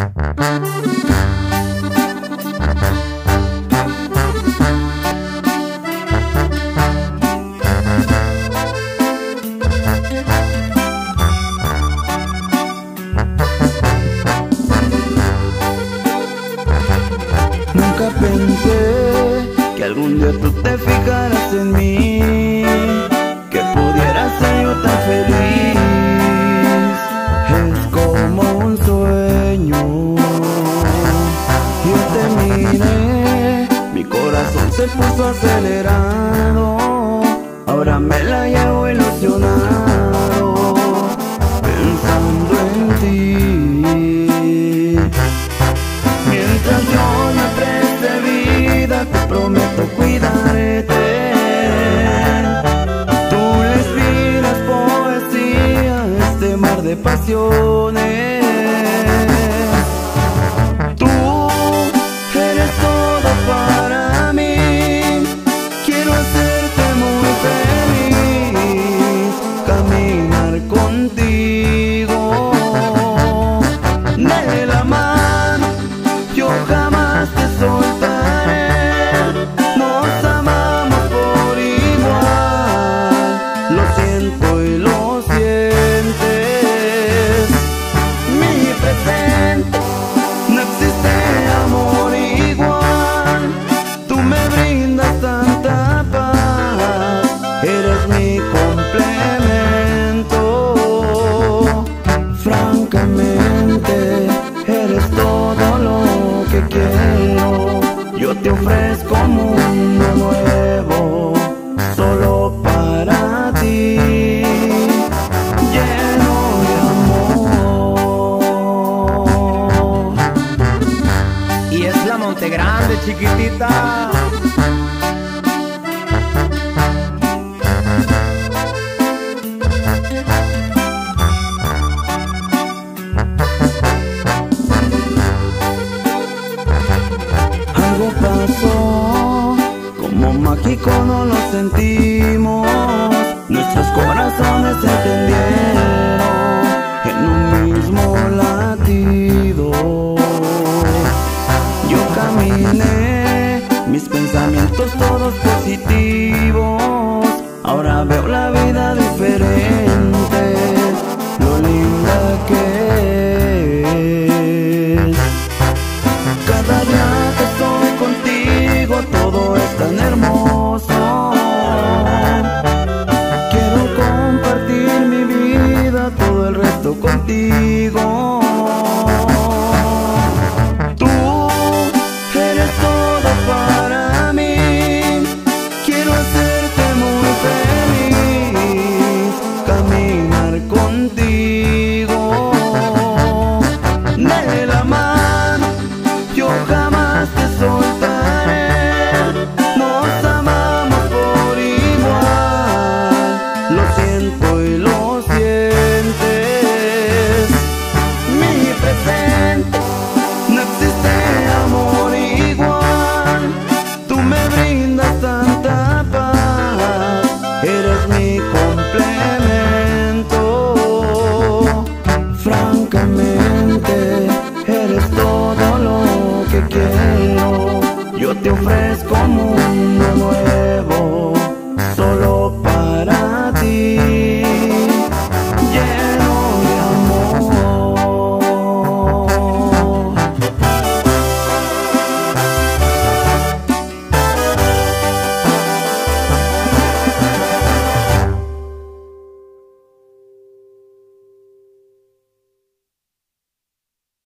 Nunca pensé que algún día tú te fijaras en mí, se puso acelerado. Ahora me la llevo ilusionado, pensando en ti. Mientras yo me preste vida, te prometo cuidarte. Tú le inspiras poesía este mar de pasiones. Contigo Eres todo lo que quiero. Yo te ofrezco un mundo nuevo, solo para ti, lleno de amor. Y es la Monte Grande, chiquitita. cómo lo sentimos. Nuestros corazones se entendieron en un mismo latido. Yo caminé, mis pensamientos todos positivos. contigo. Tú eres todo para mí. Quiero hacerte muy feliz, caminar contigo. eres todo lo que quiero. Yo te ofrezco mucho.